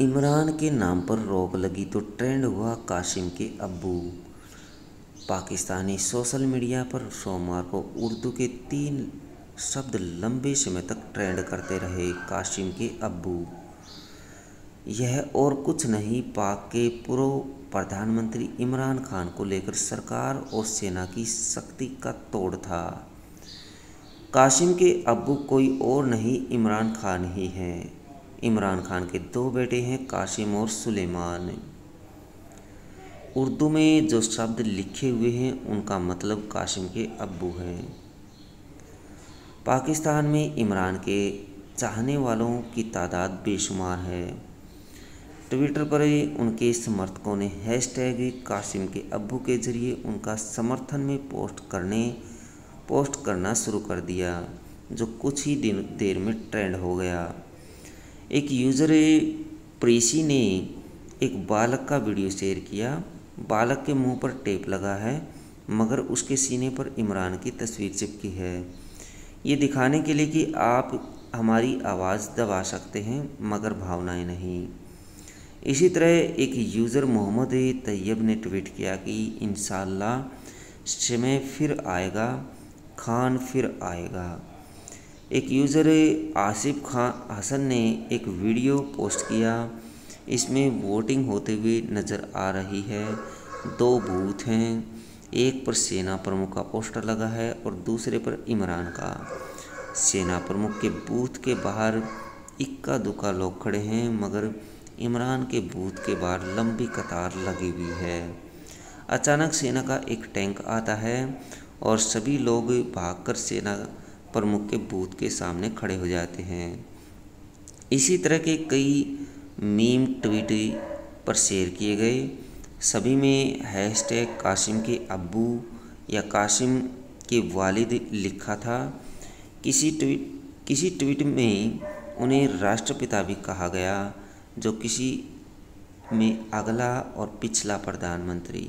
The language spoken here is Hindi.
इमरान के नाम पर रोक लगी तो ट्रेंड हुआ कासिम के अब्बू। पाकिस्तानी सोशल मीडिया पर सोमवार को उर्दू के तीन शब्द लंबे समय तक ट्रेंड करते रहे कासिम के अब्बू। यह और कुछ नहीं, पाक के पूर्व प्रधानमंत्री इमरान खान को लेकर सरकार और सेना की शक्ति का तोड़ था। कासिम के अब्बू कोई और नहीं, इमरान खान ही हैं। इमरान खान के दो बेटे हैं कासिम और सुलेमान। उर्दू में जो शब्द लिखे हुए हैं, उनका मतलब काशिम के अब्बू हैं। पाकिस्तान में इमरान के चाहने वालों की तादाद बेशुमार है। ट्विटर पर उनके समर्थकों ने हैशटैग कासिम के अब्बू के ज़रिए उनका समर्थन में पोस्ट करने, पोस्ट करना शुरू कर दिया, जो कुछ ही दिन, देर में ट्रेंड हो गया। एक यूज़र प्रेसी ने एक बालक का वीडियो शेयर किया। बालक के मुँह पर टेप लगा है, मगर उसके सीने पर इमरान की तस्वीर चिपकी है। ये दिखाने के लिए कि आप हमारी आवाज़ दबा सकते हैं, मगर भावनाएँ नहीं। इसी तरह एक यूज़र मोहम्मद तैयब ने ट्वीट किया कि इन समय फिर आएगा, खान फिर आएगा। एक यूज़र आसिफ खान हसन ने एक वीडियो पोस्ट किया। इसमें वोटिंग होते हुए नज़र आ रही है। दो बूथ हैं। एक पर सेना प्रमुख का पोस्टर लगा है और दूसरे पर इमरान का। सेना प्रमुख के बूथ के बाहर इक्का दुक्का लोग खड़े हैं, मगर इमरान के बूथ के बाहर लंबी कतार लगी हुई है। अचानक सेना का एक टैंक आता है और सभी लोग भागकर सेना प्रमुख के बूथ के सामने खड़े हो जाते हैं। इसी तरह के कई मीम ट्वीट पर शेयर किए गए। सभी में हैशटैग कासिम के अब्बू या कासिम के वालिद लिखा था। किसी ट्वीट किसी ट्वीट में उन्हें राष्ट्रपिता भी कहा गया, जो किसी में अगला और पिछला प्रधानमंत्री।